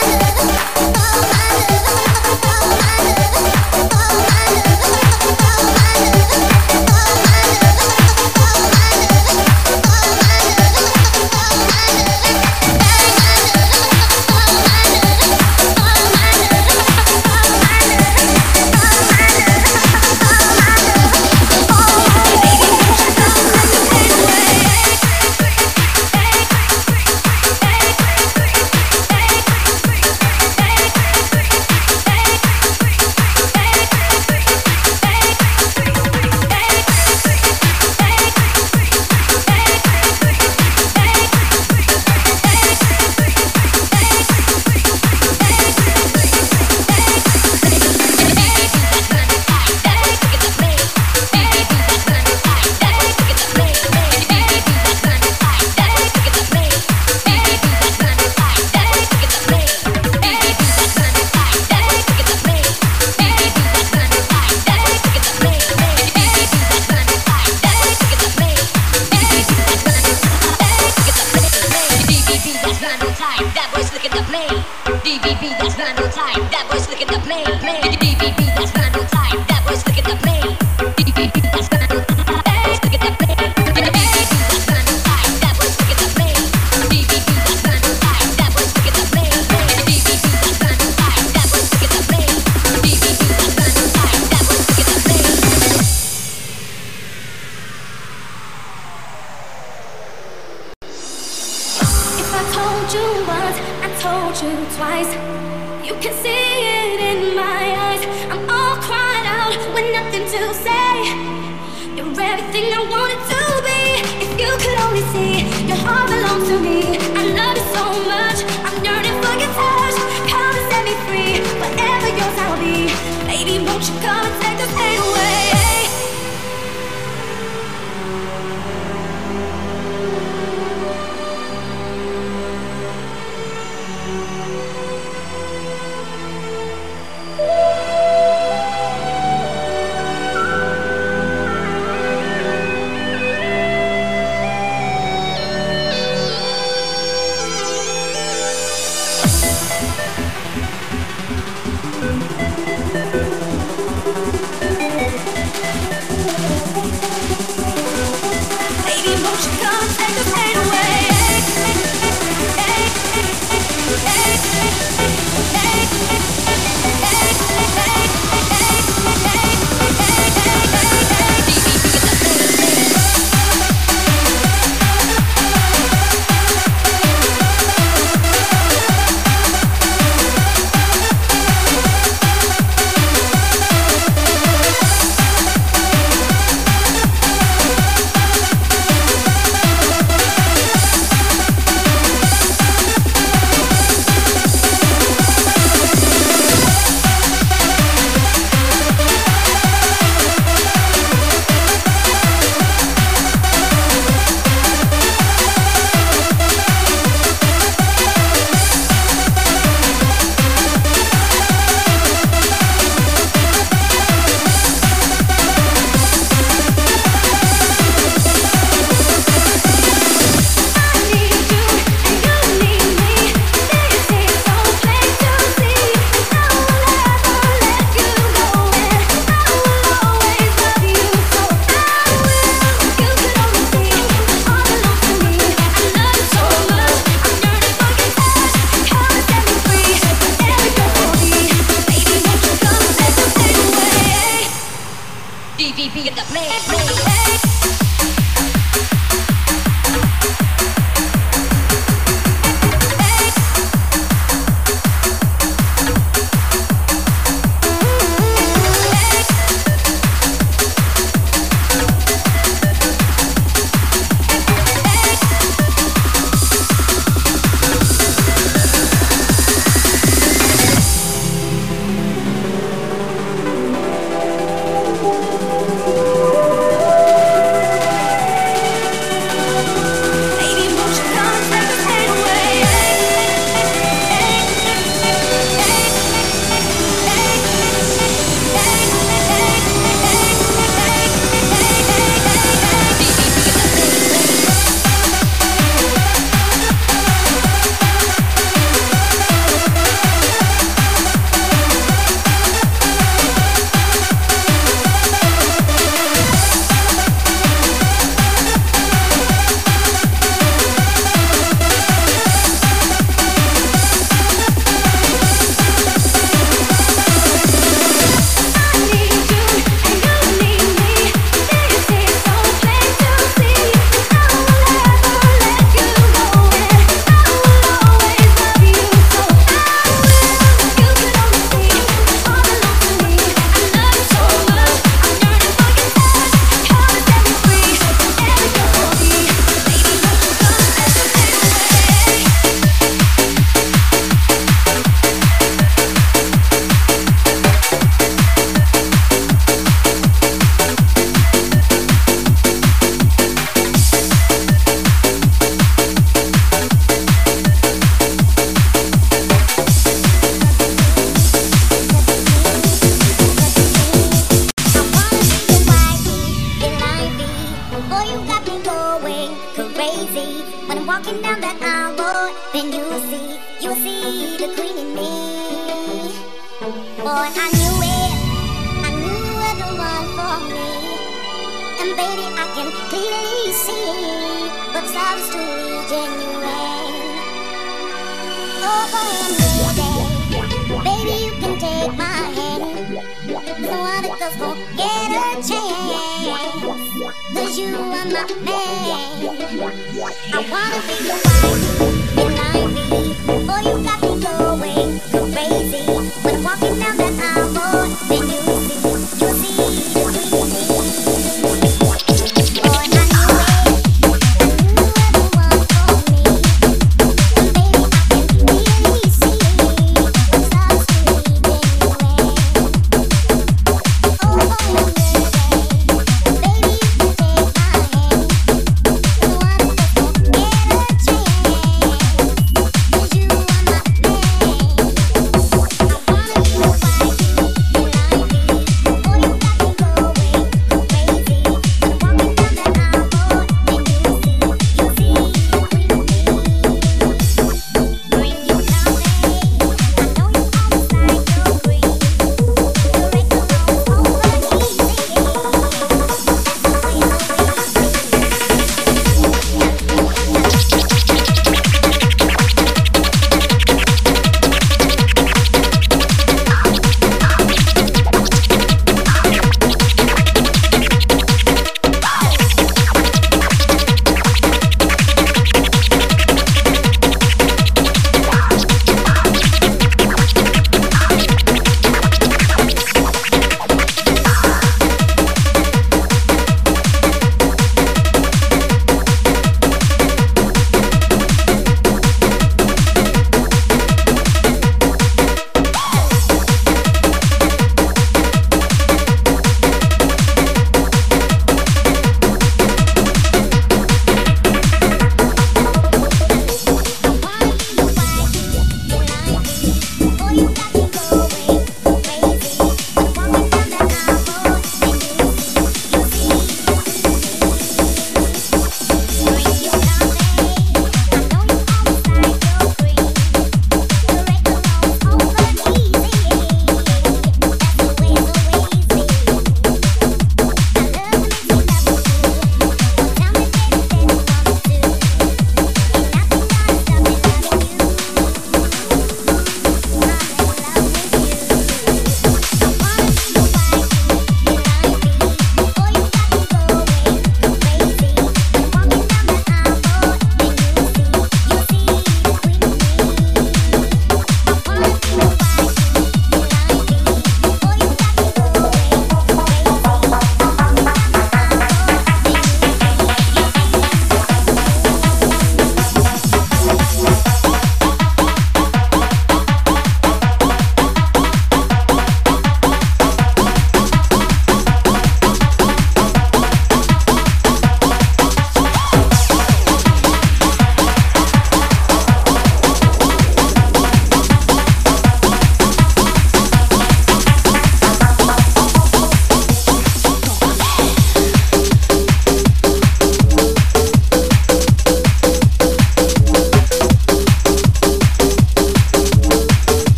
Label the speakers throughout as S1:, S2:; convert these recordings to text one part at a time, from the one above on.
S1: Bye.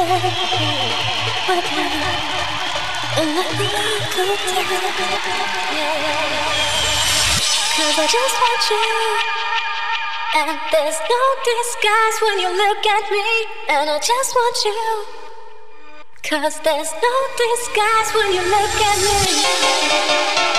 S1: Cause I
S2: just want you. And there's no disguise when you look at me. And I just want you. Cause there's no disguise when you look at me.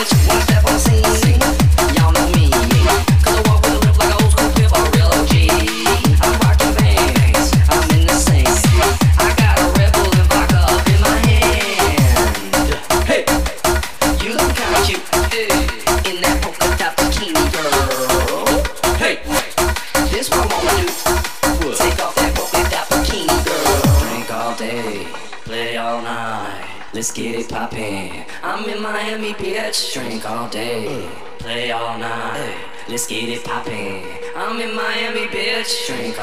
S3: what. straight.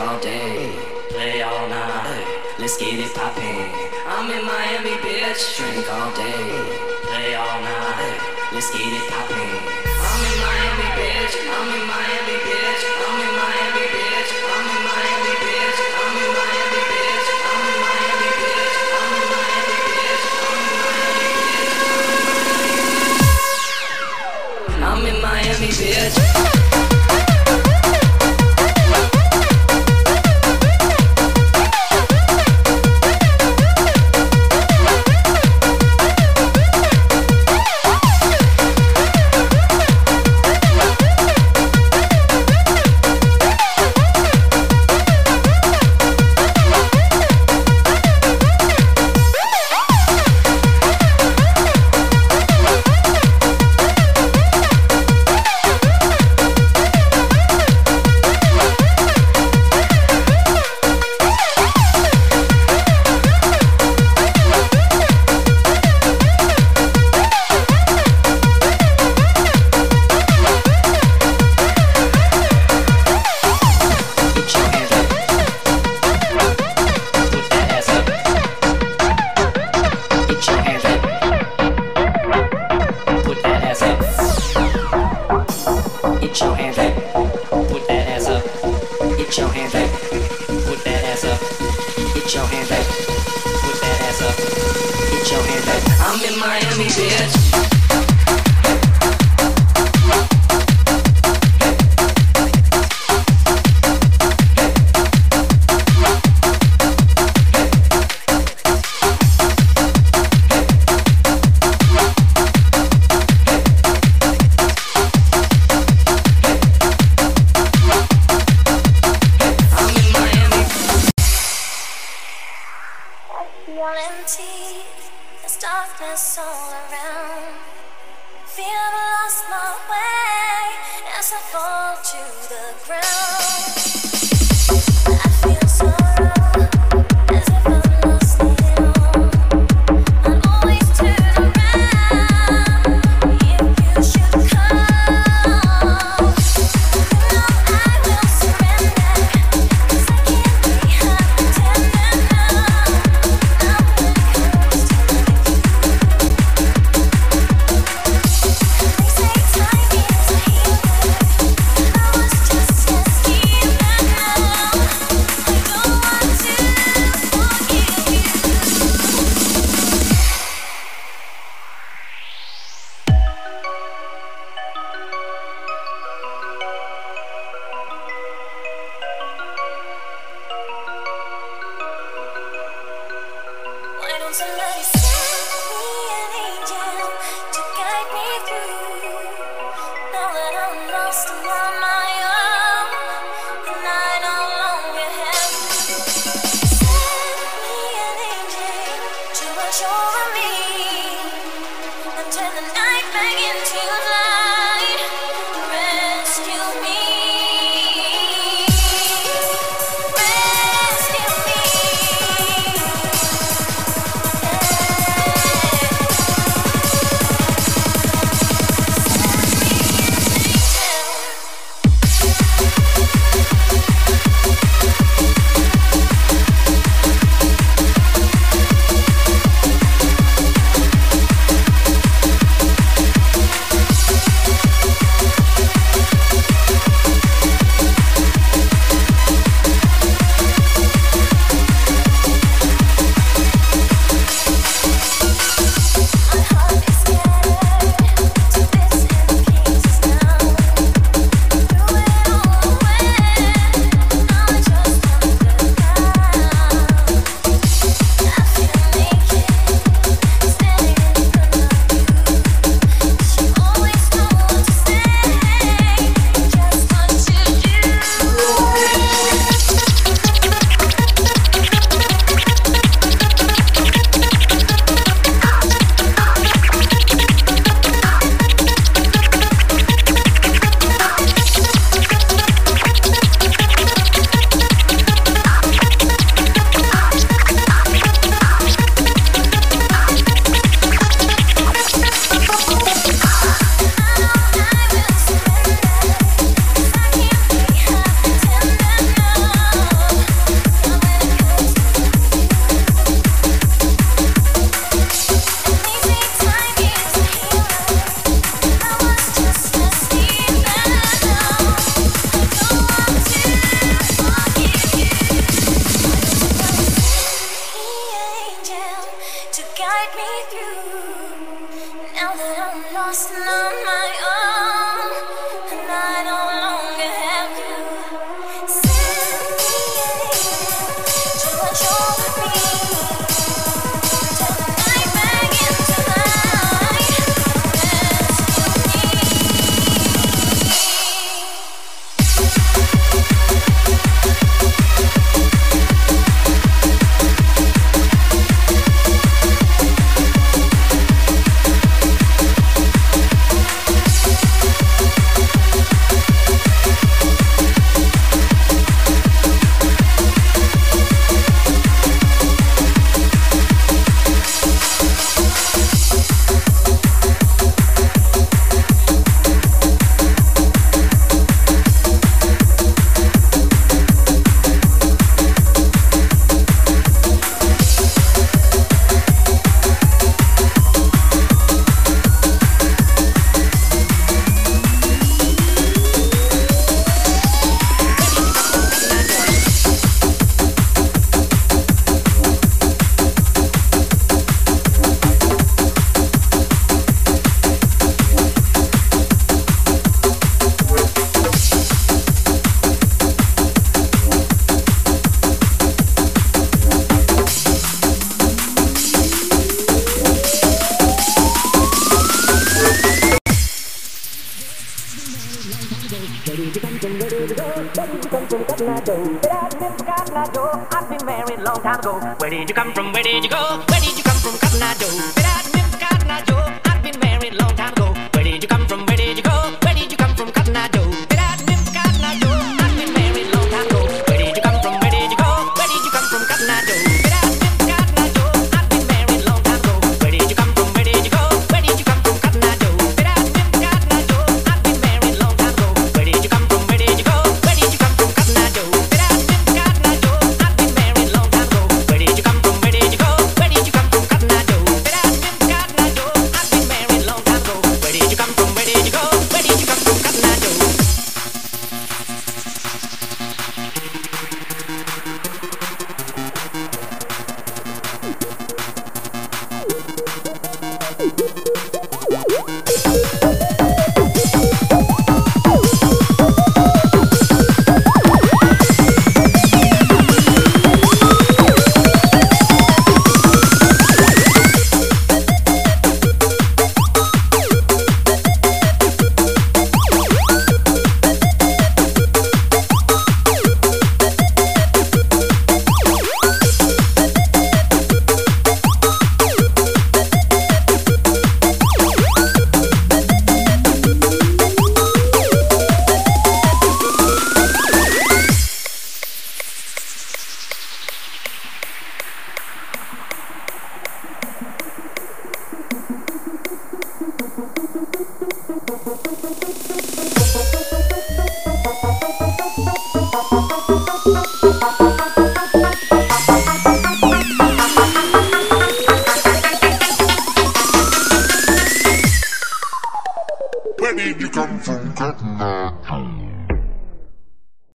S3: Did you come from?